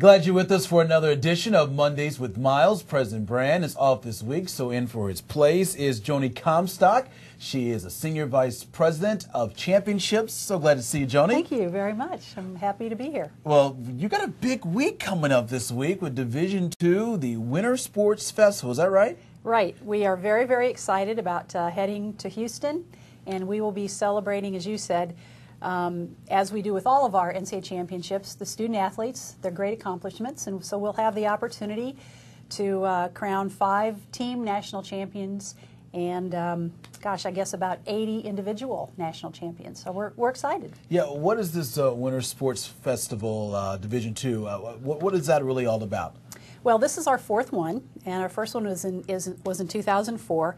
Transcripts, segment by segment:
Glad you're with us for another edition of Mondays with Myles. President Brand is off this week, so in for his place is Joni Comstock. She is a senior vice president of championships. So glad to see you, Joni. Thank you very much. I'm happy to be here. Well, you got a big week coming up this week with Division Two, the Winter Sports Festival. Is that right? Right. We are very, very excited about uh, heading to Houston, and we will be celebrating, as you said, um, as we do with all of our NCAA championships, the student athletes, their great accomplishments, and so we'll have the opportunity to uh, crown five team national champions and, um, gosh, I guess about 80 individual national champions. So we're, we're excited. Yeah, what is this uh, Winter Sports Festival uh, Division Two? Uh, what, what is that really all about? Well, this is our fourth one, and our first one was in, is, was in 2004.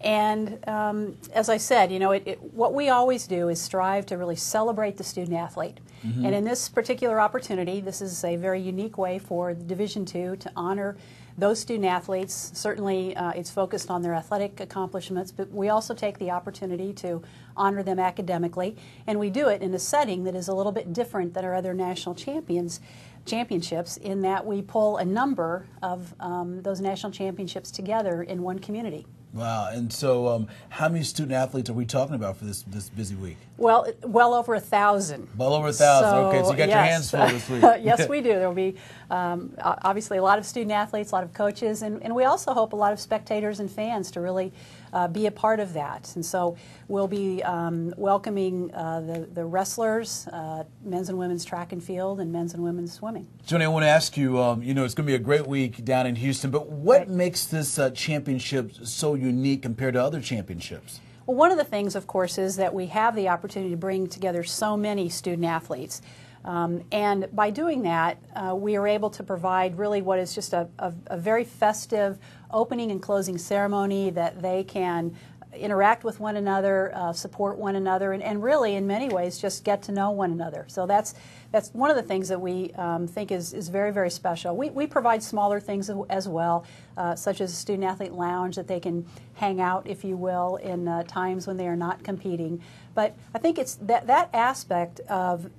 And um, as I said, you know, it, it, what we always do is strive to really celebrate the student athlete. Mm-hmm. And in this particular opportunity, this is a very unique way for Division Two to honor those student athletes. Certainly, uh, it's focused on their athletic accomplishments, but we also take the opportunity to honor them academically, and we do it in a setting that is a little bit different than our other national champions championships in that we pull a number of um, those national championships together in one community. Wow! And so, um, how many student athletes are we talking about for this this busy week? Well, well over a thousand. Well over a thousand. So, okay, so you got yes. your hands full this week. yes, we do. There will be um, obviously a lot of student athletes, a lot of coaches, and, and we also hope a lot of spectators and fans to really uh, be a part of that. And so we'll be um, welcoming uh, the, the wrestlers, uh, men's and women's track and field, and men's and women's swimming. Joni, I want to ask you, um, you know, it's going to be a great week down in Houston, but what right. makes this uh, championship so unique compared to other championships? Well, one of the things, of course, is that we have the opportunity to bring together so many student athletes. Um, and by doing that, uh, we are able to provide really what is just a, a, a very festive opening and closing ceremony that they can interact with one another, uh, support one another, and, and, really, in many ways, just get to know one another. So that's that's one of the things that we um, think is, is very, very special. We, we provide smaller things as well, uh, such as a student athlete lounge that they can hang out, if you will, in uh, times when they are not competing. But I think it's that, that aspect of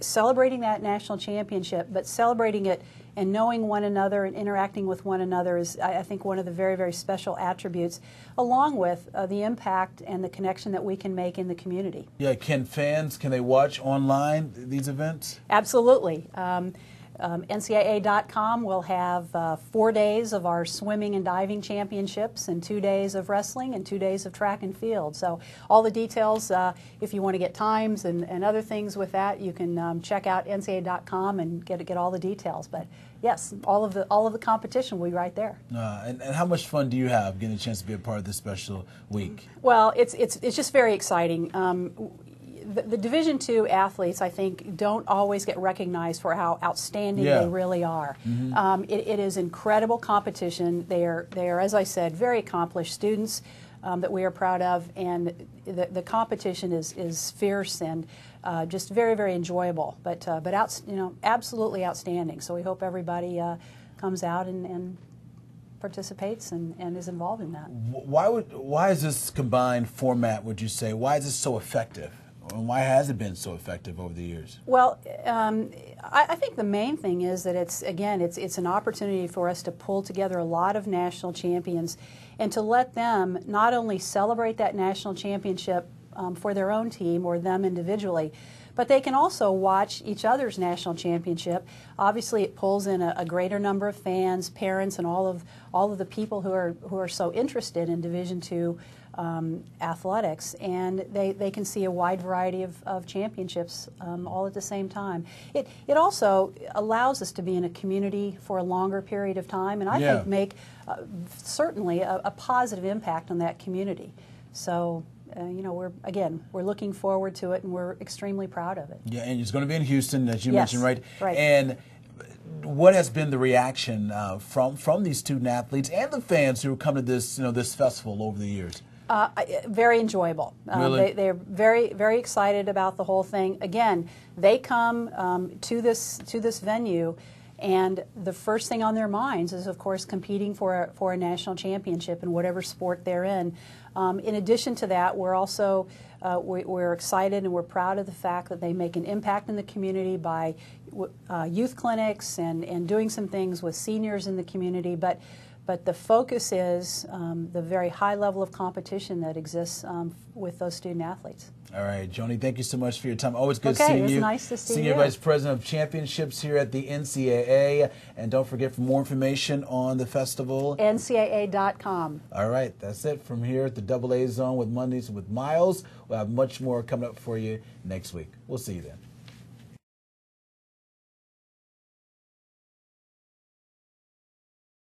celebrating that national championship, but celebrating it and knowing one another and interacting with one another is, I, think, one of the very, very special attributes, along with uh, the impact and the connection that we can make in the community. Yeah, can fans, can they watch online these events? Absolutely. Um, um, NCAA.com will have uh, four days of our swimming and diving championships, and two days of wrestling, and two days of track and field. So, all the details, uh, if you want to get times and, and other things with that, you can um, check out NCAA.com and get get all the details. But yes, all of the all of the competition will be right there. Uh, and, and how much fun do you have getting a chance to be a part of this special week? Well, it's it's it's just very exciting. Um, the, the, Division two athletes, I think, don't always get recognized for how outstanding yeah. they really are. Mm-hmm. Um, it, it is incredible competition. They are, they are, as I said, very accomplished students um, that we are proud of, and the, the competition is, is fierce and uh, just very, very enjoyable. But, uh, but out, you know, absolutely outstanding. So we hope everybody uh, comes out and, and participates and, and is involved in that. Why would why is this combined format? Would you say why is this so effective? And why has it been so effective over the years? Well, um, I, I, think the main thing is that it's again it's it's an opportunity for us to pull together a lot of national champions, and to let them not only celebrate that national championship um, for their own team or them individually, but they can also watch each other's national championship. Obviously, it pulls in a, a, greater number of fans, parents, and all of all of the people who are who are so interested in Division two um, athletics, and they, they can see a wide variety of, of championships um, all at the same time. It, it also allows us to be in a community for a longer period of time, and I yeah. think make uh, certainly a, a, positive impact on that community. So. Uh, you know, we're again, we're looking forward to it, and we're extremely proud of it. Yeah, and it's going to be in Houston, as you yes, mentioned, right? Right. And what has been the reaction uh, from from these student athletes and the fans who have come to this you know this festival over the years? Uh, very enjoyable. Uh, really? they, are very, very excited about the whole thing. Again, they come um, to this to this venue, and the first thing on their minds is, of course, competing for a, for a national championship in whatever sport they're in. Um, in addition to that, we're also uh, we, are excited and we're proud of the fact that they make an impact in the community by uh, youth clinics and, and doing some things with seniors in the community, but but the focus is um, the very high level of competition that exists um, with those student athletes. All right, Joni, thank you so much for your time. Always good Okay, seeing you. nice to see Senior you. Vice President of Championships here at the NCAA. And don't forget for more information on the festival. NCAA.com. All right, that's it from here at the Double A Zone with Mondays with Myles. We'll have much more coming up for you next week. We'll see you then.